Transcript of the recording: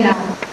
era